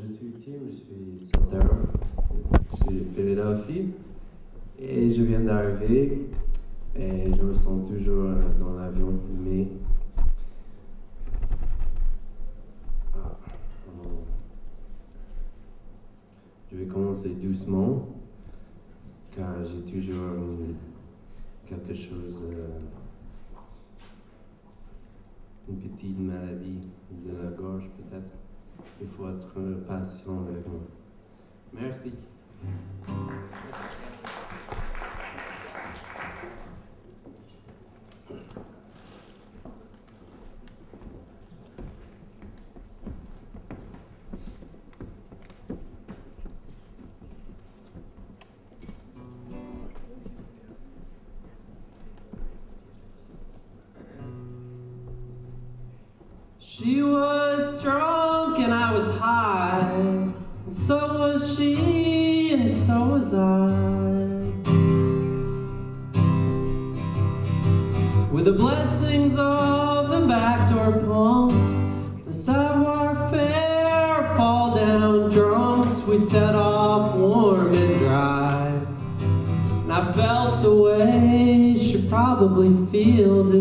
je suis Tim, je suis Santerre, je suis de Philadelphie et je viens d'arriver et je me sens toujours euh, dans l'avion, mais ah, je vais commencer doucement car j'ai toujours quelque chose. Euh, une petite maladie de la gorge peut-être. Il faut être patient avec moi. Merci.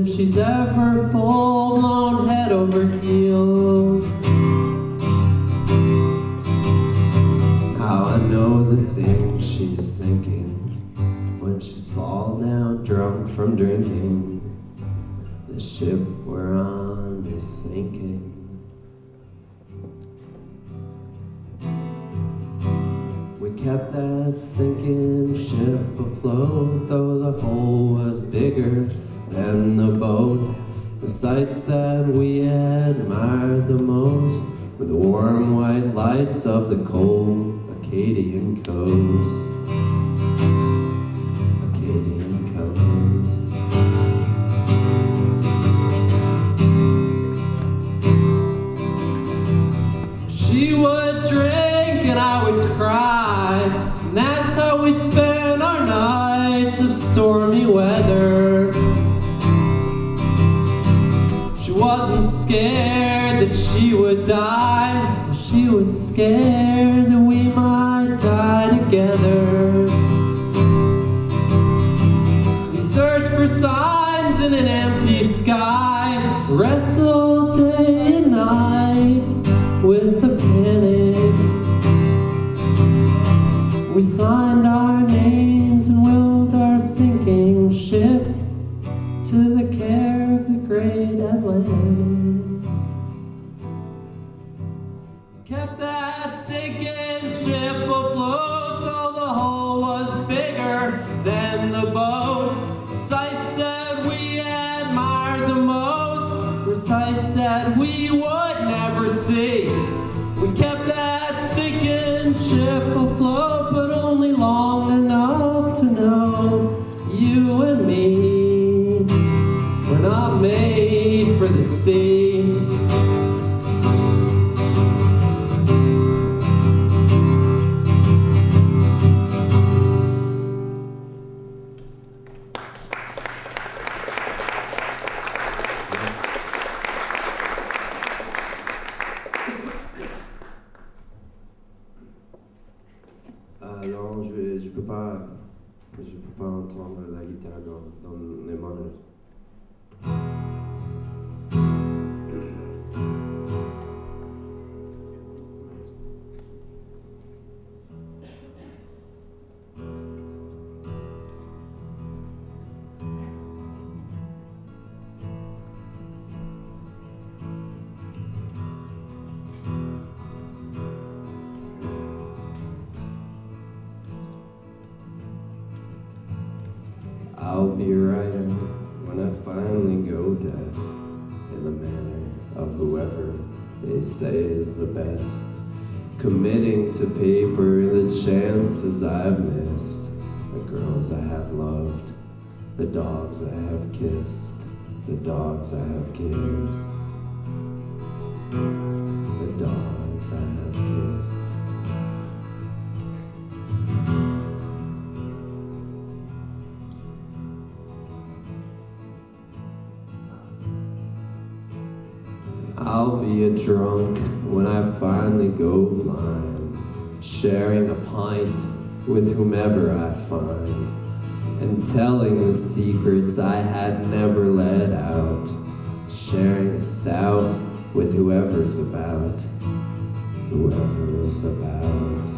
If she's ever full blown head over heels. Now I know the things she's thinking when she's fall down drunk from drinking. The ship we're on is sinking. We kept that sinking ship afloat, though the hole was bigger than the boat. The sights that we admired the most were the warm white lights of the cold Acadian coast. Acadian coast. She would drink and I would cry. And that's how we spent our nights of stormy weather. She would die. She was scared that we might die together. We searched for signs in an empty sky, wrestled day and night with the panic. We signed our names and willed that we would never see. We kept that sinking ship afloat, but only long enough to know you and me were not made for the sea. I'll be writer when I finally go deaf in the manner of whoever they say is the best. Committing to paper the chances I've missed, the girls I have loved, the dogs I have kissed, the dogs I have kissed, the dogs I have kissed. Finally go blind, sharing a pint with whomever I find, and telling the secrets I had never let out, sharing a stout with whoever's about, whoever's about.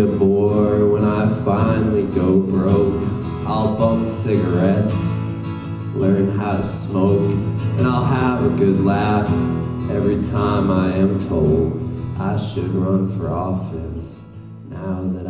A bore when I finally go broke. I'll bum cigarettes, learn how to smoke, and I'll have a good laugh every time I am told I should run for office now that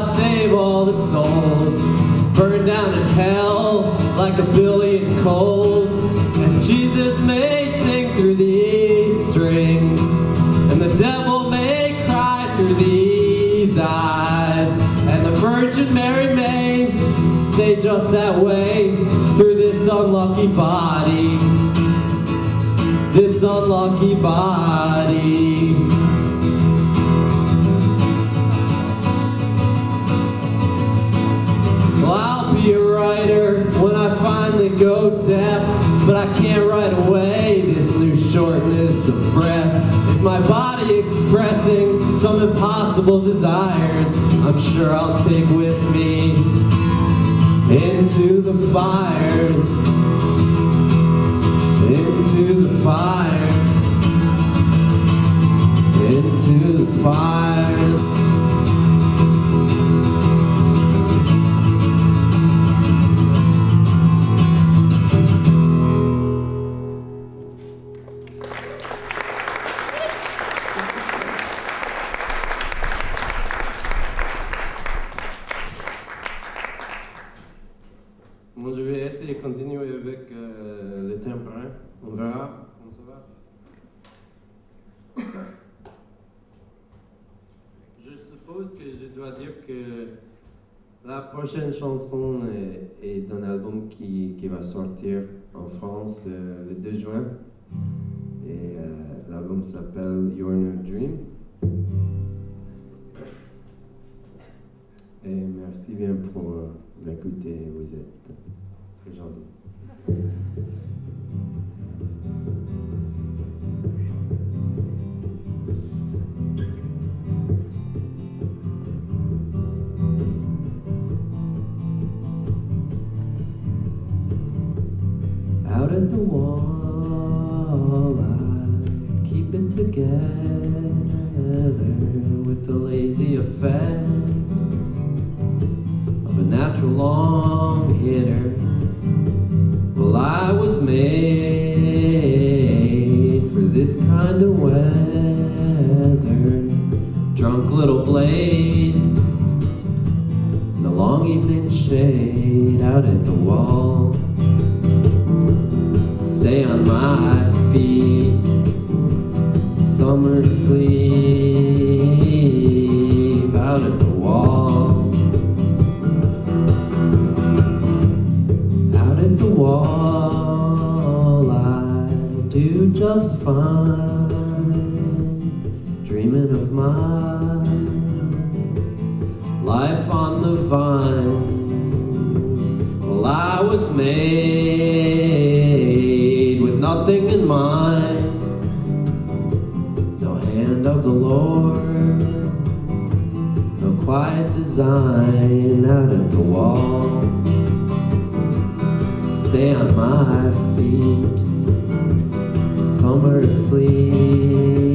I'll save all the souls. Burn down in hell like a billion coals. And Jesus may sing through these strings. And the devil may cry through these eyes. And the Virgin Mary may stay just that way through this unlucky body. This unlucky body. Finally go deaf, but I can't write away this new shortness of breath. It's my body expressing some impossible desires. I'm sure I'll take with me into the fires, prochaine chanson est, est d'un album qui, qui va sortir en France euh, le 2 juin. Et euh, l'album s'appelle Your New Dream. Et merci bien pour euh, m'écouter, vous êtes très gentil. The lazy just fine, dreaming of my life on the vine. Well, I was made with nothing in mind, no hand of the Lord, no quiet design out at the wall. Stay on my feet, summer sleep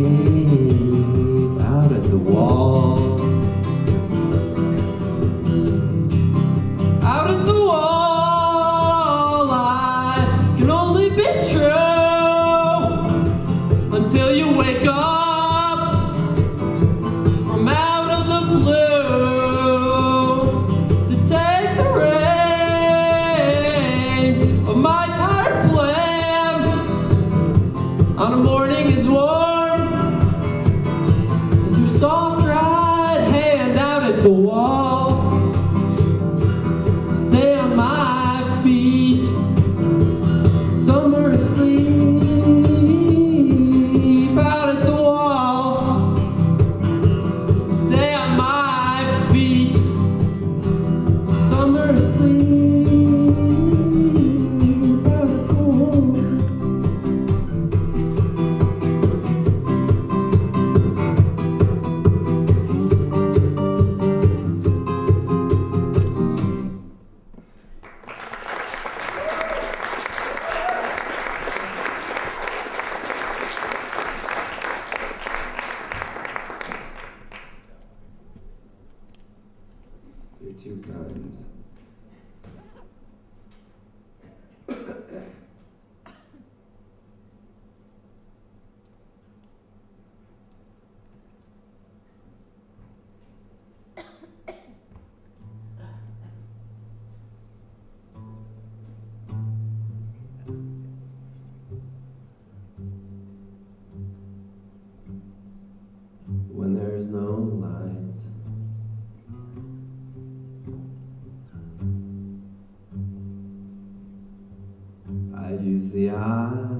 light. I use the eyes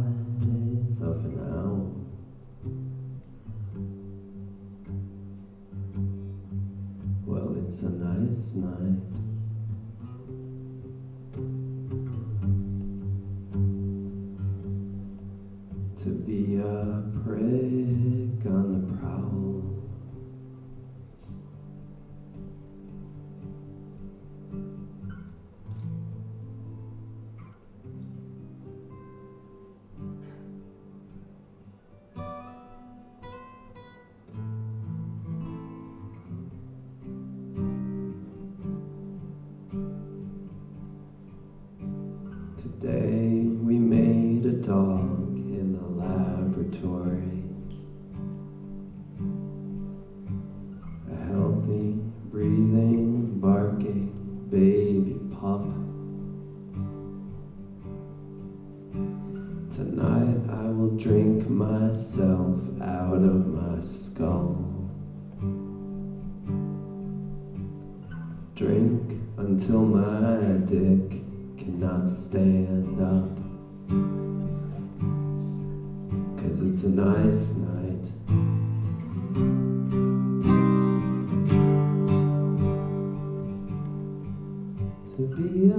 To be a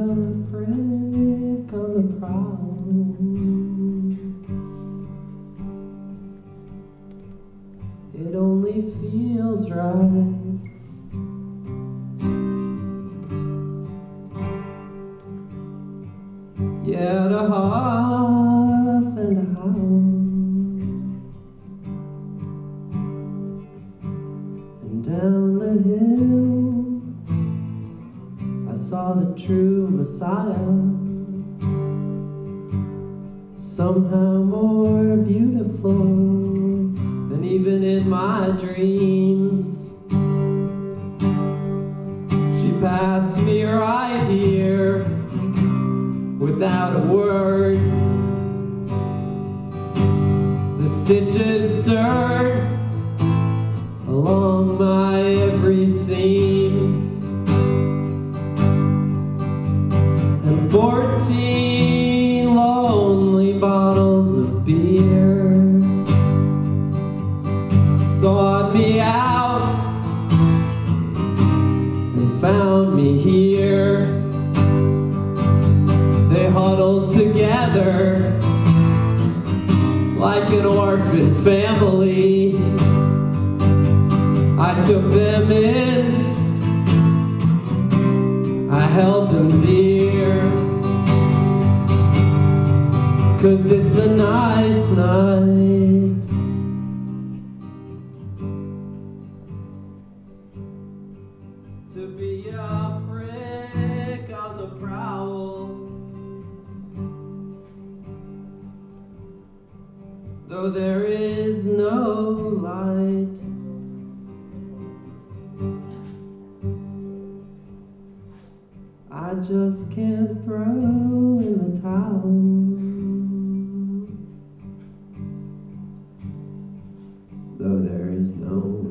prick on the prowl. It only feels right. Fourteen lonely bottles of beer sought me out and found me here. They huddled together like an orphan family. I took them in, I held Cause it's a nice night. To be a prick on the prowl. Though there is no light. I just can't throw in the towel. Is no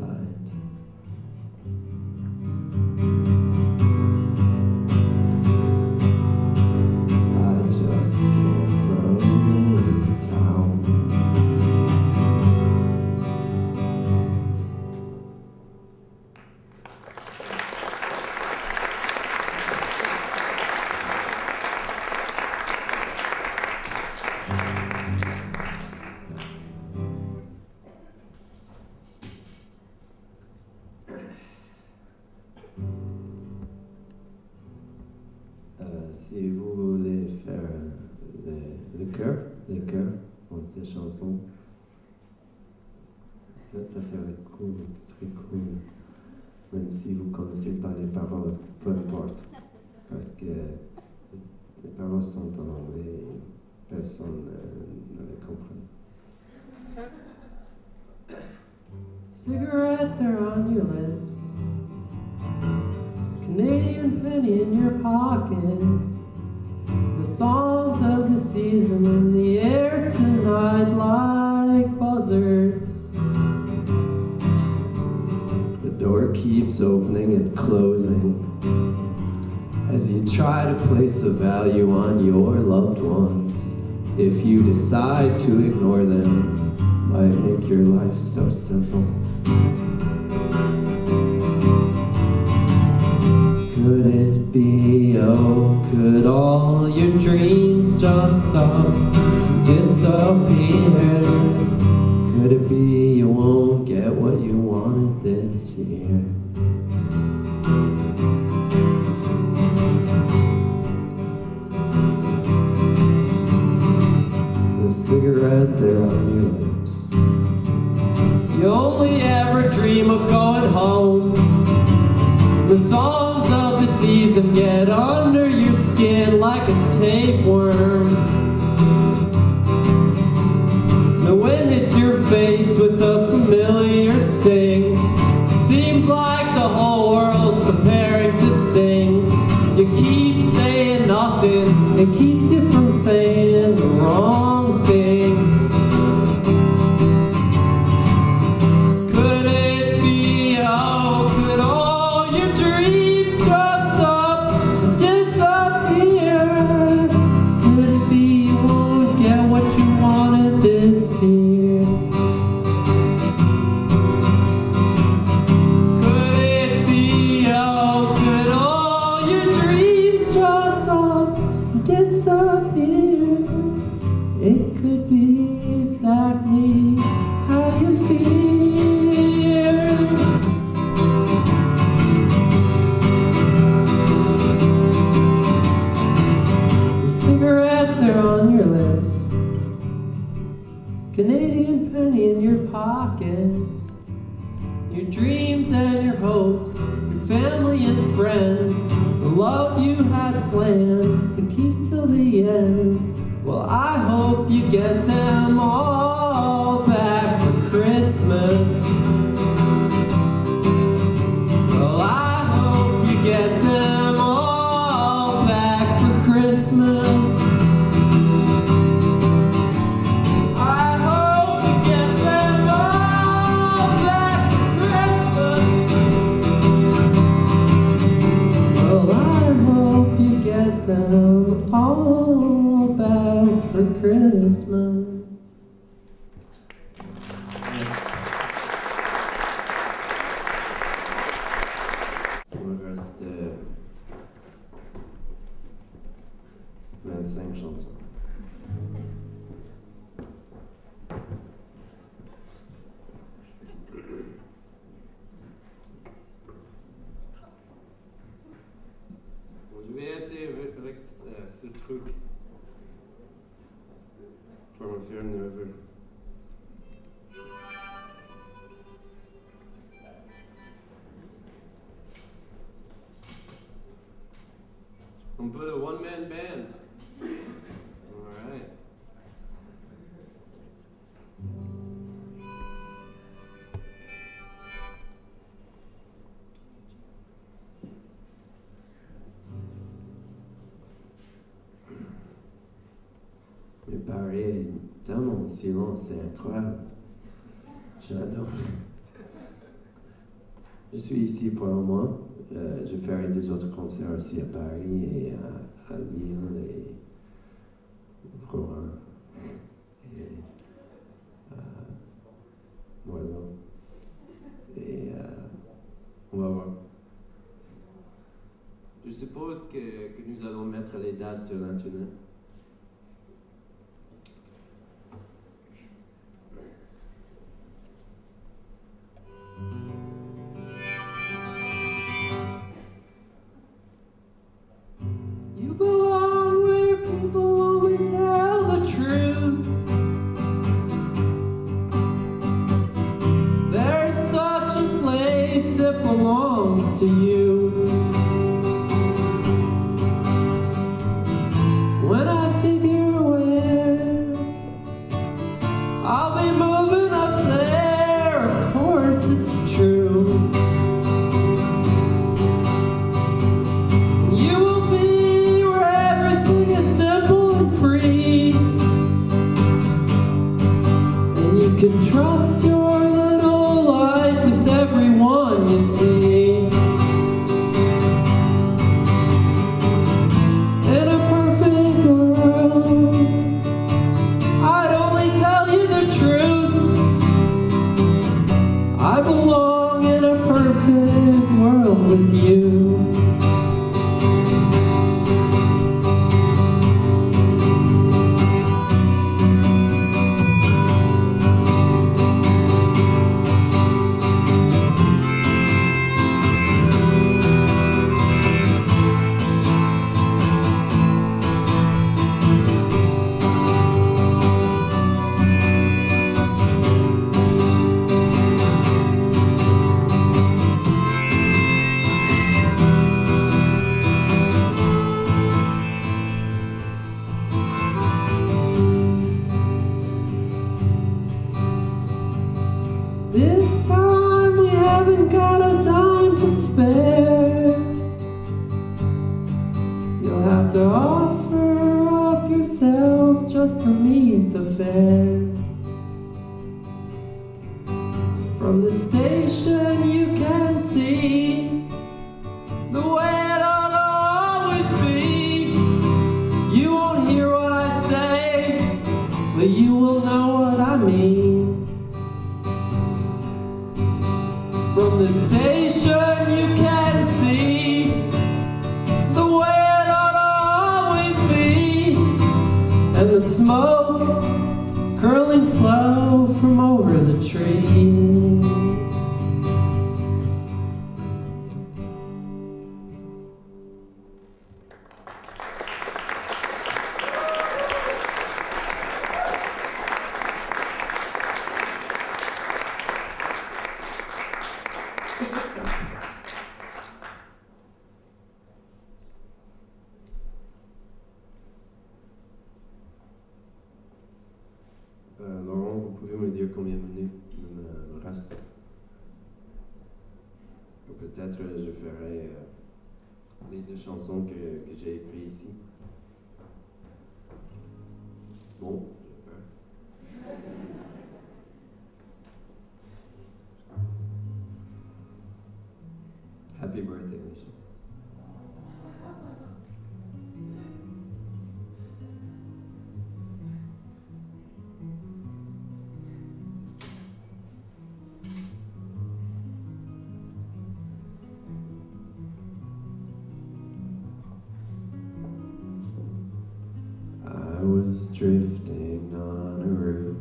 les peu. Parce que les paroles sont en anglais et personne ne les comprend. Cigarette there on your lips. Canadian penny in your pocket. The songs of the season in the air tonight like buzzards. Door keeps opening and closing as you try to place a value on your loved ones. If you decide to ignore them, might make your life so simple. Could it be, oh, could all your dreams just stop, disappear? Could it be you won't wanted this year? Get dans mon silence, c'est incroyable. J'adore. Je suis ici pour un mois. Euh, je ferai des autres concerts aussi à Paris et à, à Lille et Rouen et Bordeaux. Et euh, on va voir. Je suppose que, que nous allons mettre les dates sur Internet. it belongs to you. the station. Chanson que, que j'ai écrites ici. Bon, Happy birthday, Alicia. was drifting on a roof,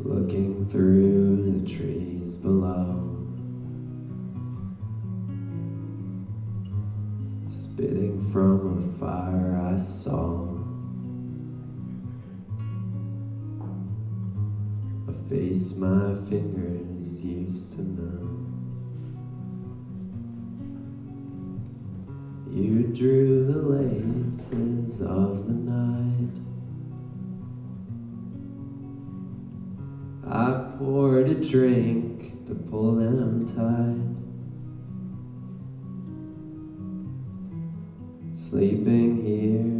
looking through the trees below, spitting from a fire I saw. A face my fingers used to know. Drew the laces of the night. I poured a drink to pull them tight. Sleeping here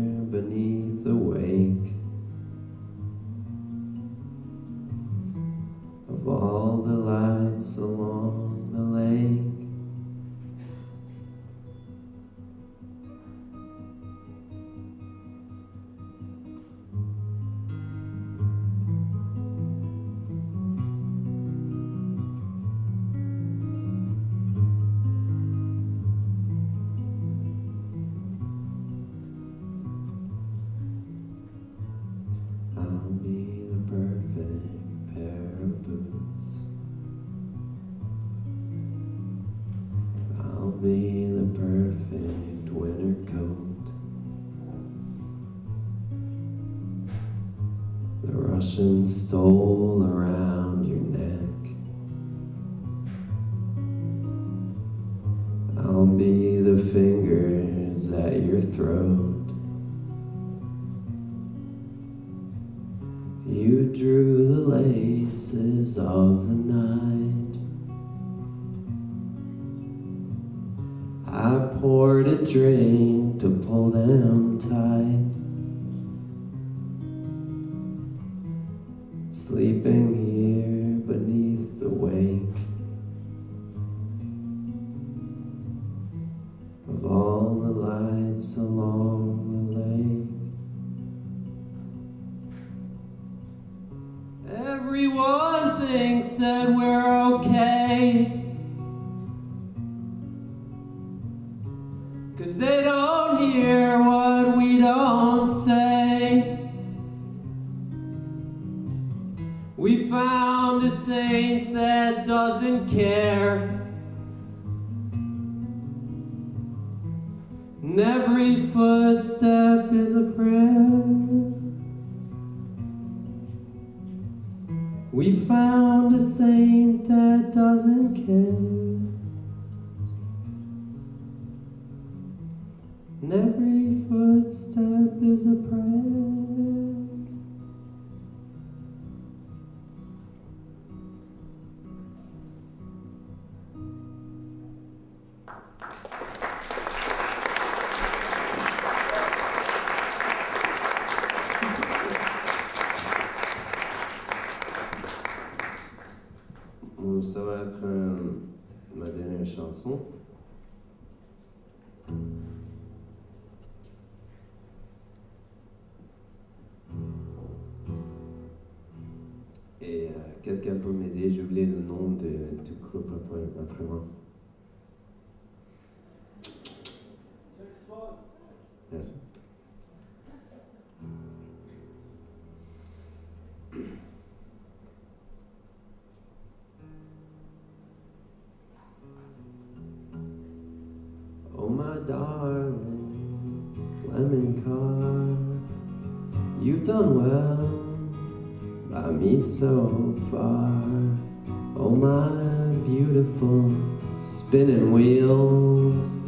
Russian stole around your neck. I'll be the fingers at your throat. You drew the laces of the night. I poured a drink to pull them found a saint that doesn't care. And every footstep is a prayer. We found a saint that doesn't care. Quelqu'un peut m'aider, j'ai oublié le nom de, du groupe après moi. Merci. Oh my darling, lemon car, you've done well by me so spinning wheels,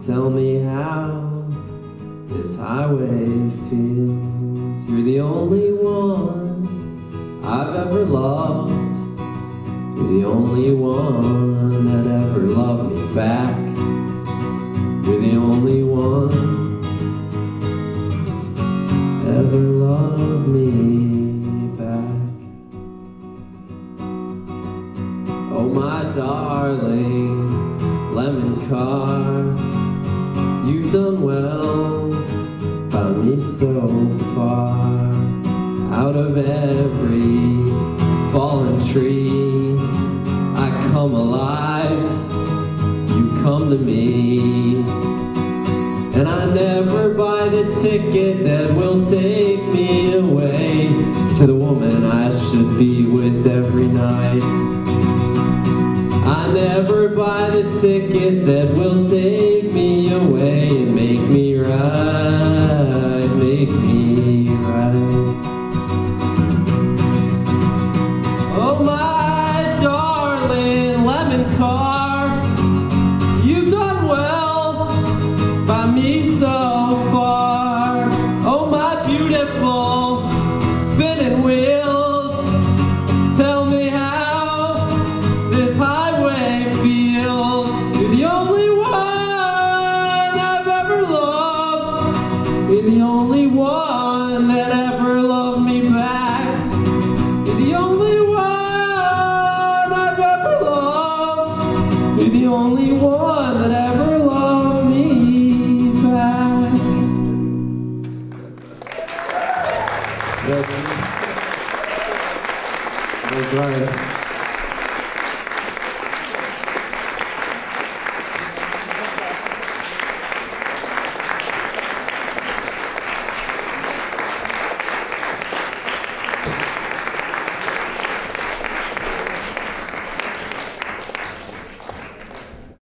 tell me how this highway feels. You're the only one I've ever loved. You're the only one that ever loved me back. You're the only one